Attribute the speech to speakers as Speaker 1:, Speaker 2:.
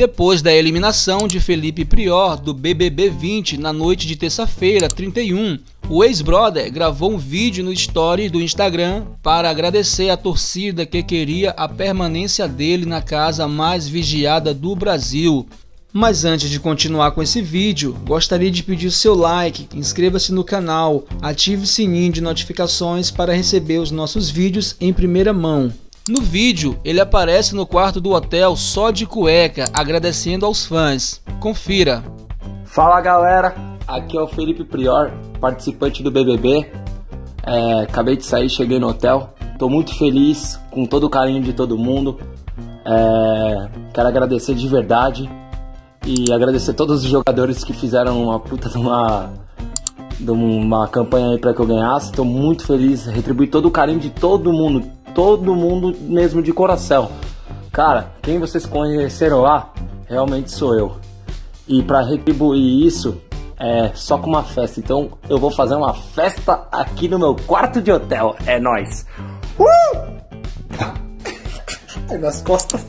Speaker 1: Depois da eliminação de Felipe Prior do BBB 20 na noite de terça-feira, 31, o ex-brother gravou um vídeo no story do Instagram para agradecer a torcida que queria a permanência dele na casa mais vigiada do Brasil. Mas antes de continuar com esse vídeo, gostaria de pedir seu like, inscreva-se no canal, ative o sininho de notificações para receber os nossos vídeos em primeira mão. No vídeo, ele aparece no quarto do hotel só de cueca, agradecendo aos fãs. Confira.
Speaker 2: Fala galera, aqui é o Felipe Prior, participante do BBB. É, acabei de sair, cheguei no hotel. Estou muito feliz com todo o carinho de todo mundo. É, quero agradecer de verdade e agradecer todos os jogadores que fizeram uma puta de uma, de uma campanha aí para que eu ganhasse. Estou muito feliz, retribuir todo o carinho de todo mundo, todo mundo mesmo de coração. Cara, quem vocês conheceram lá realmente sou eu. E para retribuir isso, é só com uma festa. Então eu vou fazer uma festa aqui no meu quarto de hotel. É nós. Uh! nas costas.